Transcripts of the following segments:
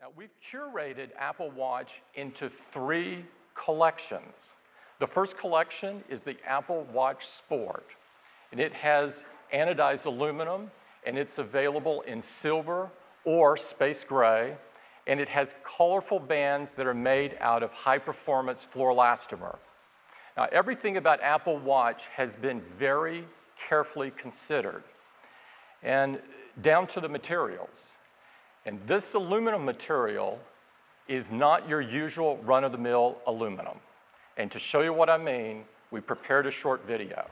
Now, we've curated Apple Watch into three collections. The first collection is the Apple Watch Sport, and it has anodized aluminum, and it's available in silver or space gray, and it has colorful bands that are made out of high-performance fluoroelastomer. Now, everything about Apple Watch has been very carefully considered, and down to the materials. And this aluminum material is not your usual run-of-the-mill aluminum. And to show you what I mean, we prepared a short video.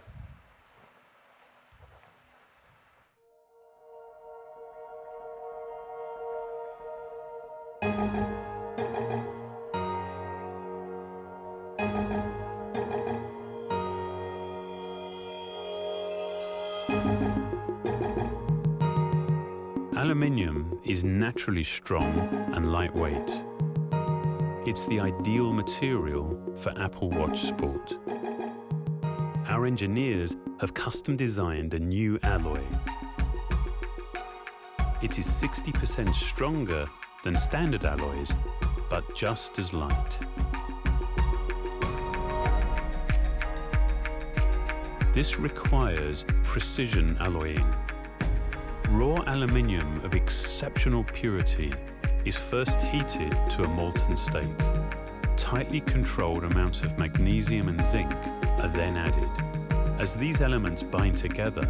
Aluminium is naturally strong and lightweight. It's the ideal material for Apple Watch Sport. Our engineers have custom designed a new alloy. It is 60% stronger than standard alloys, but just as light. This requires precision alloying. Raw aluminium of exceptional purity is first heated to a molten state. Tightly controlled amounts of magnesium and zinc are then added. As these elements bind together,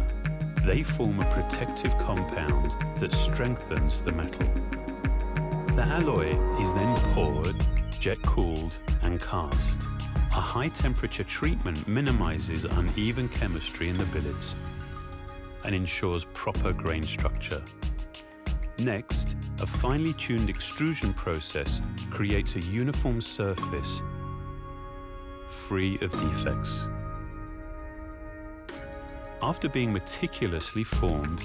they form a protective compound that strengthens the metal. The alloy is then poured, jet-cooled and cast. A high-temperature treatment minimizes uneven chemistry in the billets and ensures proper grain structure. Next, a finely tuned extrusion process creates a uniform surface free of defects. After being meticulously formed,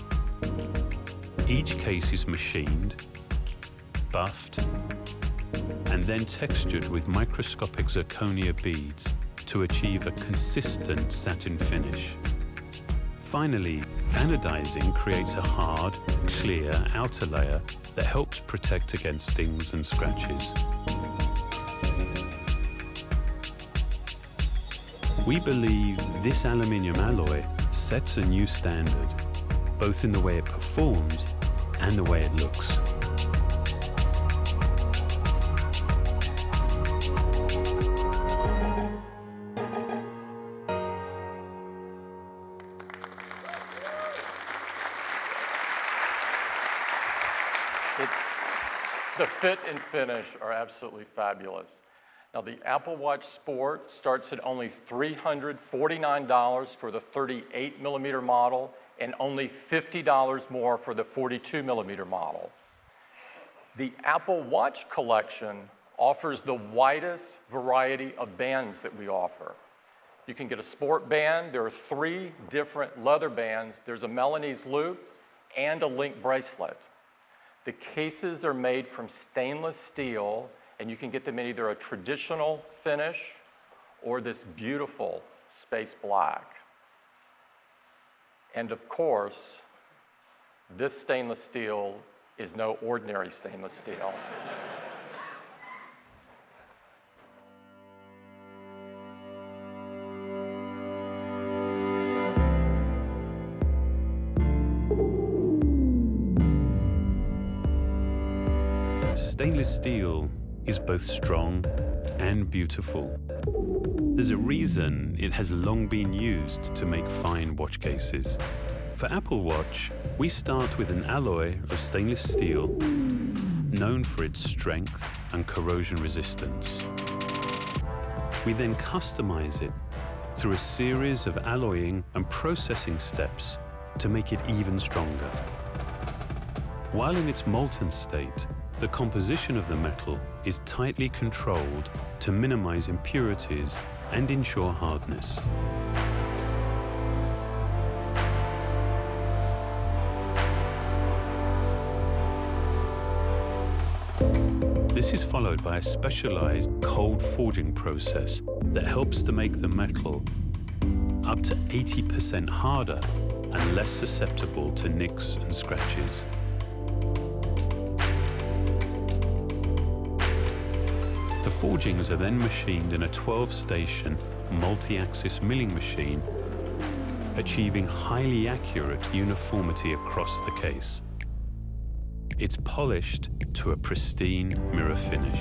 each case is machined, buffed, and then textured with microscopic zirconia beads to achieve a consistent satin finish. Finally, anodizing creates a hard, clear outer layer that helps protect against stings and scratches. We believe this aluminium alloy sets a new standard, both in the way it performs and the way it looks. Fit and finish are absolutely fabulous. Now, the Apple Watch Sport starts at only $349 for the 38 millimeter model and only $50 more for the 42 millimeter model. The Apple Watch collection offers the widest variety of bands that we offer. You can get a sport band. There are three different leather bands. There's a Milanese loop and a link bracelet. The cases are made from stainless steel, and you can get them in either a traditional finish or this beautiful space black. And of course, this stainless steel is no ordinary stainless steel. Steel is both strong and beautiful. There's a reason it has long been used to make fine watch cases. For Apple Watch, we start with an alloy of stainless steel known for its strength and corrosion resistance. We then customize it through a series of alloying and processing steps to make it even stronger. While in its molten state, the composition of the metal is tightly controlled to minimize impurities and ensure hardness. This is followed by a specialized cold forging process that helps to make the metal up to 80% harder and less susceptible to nicks and scratches. Forgings are then machined in a 12-station multi-axis milling machine, achieving highly accurate uniformity across the case. It's polished to a pristine mirror finish.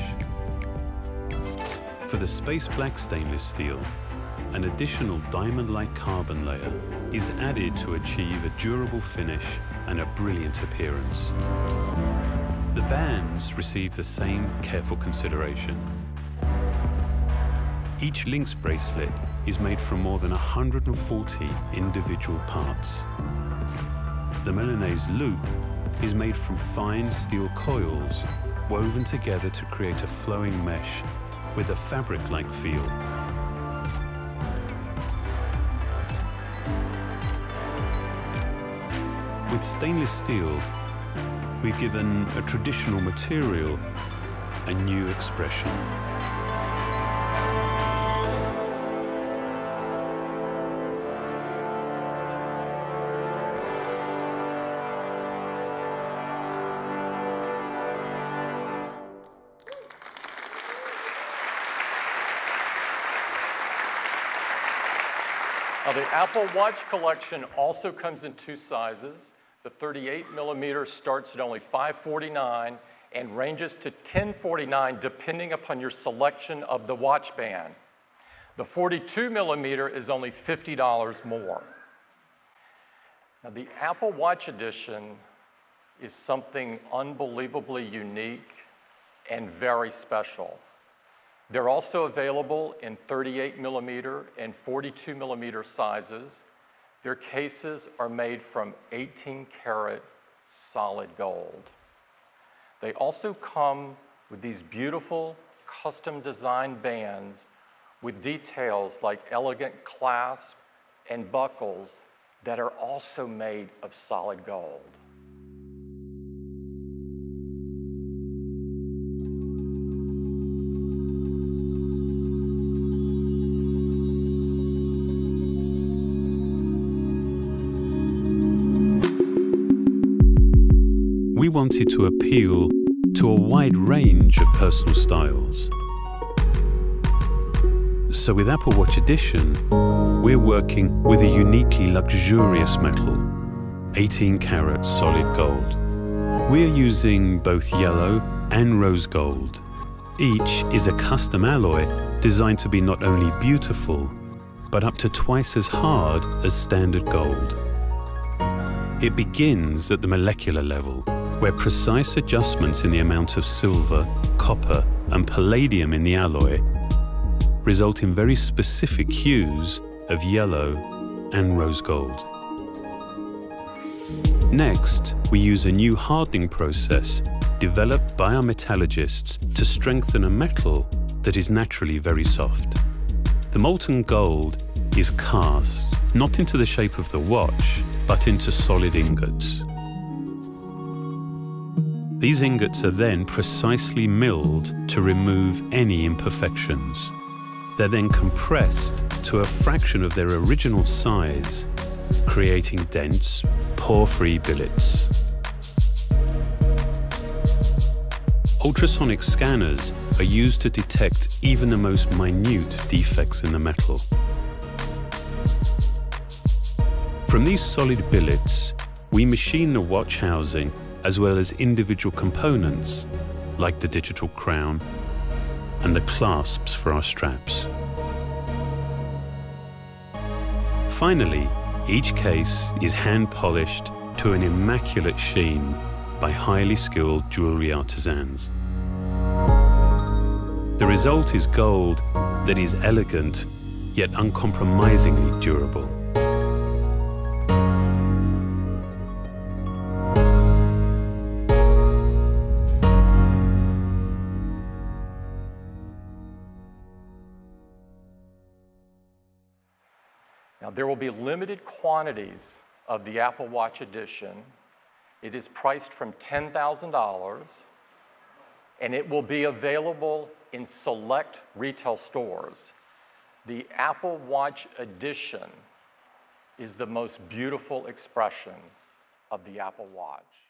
For the space black stainless steel, an additional diamond-like carbon layer is added to achieve a durable finish and a brilliant appearance. The bands receive the same careful consideration. Each links bracelet is made from more than 140 individual parts. The Milanese loop is made from fine steel coils woven together to create a flowing mesh with a fabric-like feel. With stainless steel, we've given a traditional material a new expression. Now, the Apple Watch collection also comes in two sizes. The 38 millimeter starts at only 549 and ranges to 1049 depending upon your selection of the watch band. The 42 millimeter is only $50 more. Now, the Apple Watch Edition is something unbelievably unique and very special. They're also available in 38 millimeter and 42 millimeter sizes. Their cases are made from 18 karat solid gold. They also come with these beautiful custom designed bands with details like elegant clasp and buckles that are also made of solid gold. Wanted to appeal to a wide range of personal styles. So with Apple Watch Edition, we're working with a uniquely luxurious metal, 18 karat solid gold. We're using both yellow and rose gold. Each is a custom alloy designed to be not only beautiful, but up to twice as hard as standard gold. It begins at the molecular level where precise adjustments in the amount of silver, copper, and palladium in the alloy result in very specific hues of yellow and rose gold. Next, we use a new hardening process developed by our metallurgists to strengthen a metal that is naturally very soft. The molten gold is cast not into the shape of the watch, but into solid ingots. These ingots are then precisely milled to remove any imperfections. They're then compressed to a fraction of their original size, creating dense, pore-free billets. Ultrasonic scanners are used to detect even the most minute defects in the metal. From these solid billets, we machine the watch housing as well as individual components like the digital crown and the clasps for our straps. Finally, each case is hand polished to an immaculate sheen by highly skilled jewelry artisans. The result is gold that is elegant yet uncompromisingly durable. There will be limited quantities of the Apple Watch Edition. It is priced from $10,000 and it will be available in select retail stores. The Apple Watch Edition is the most beautiful expression of the Apple Watch.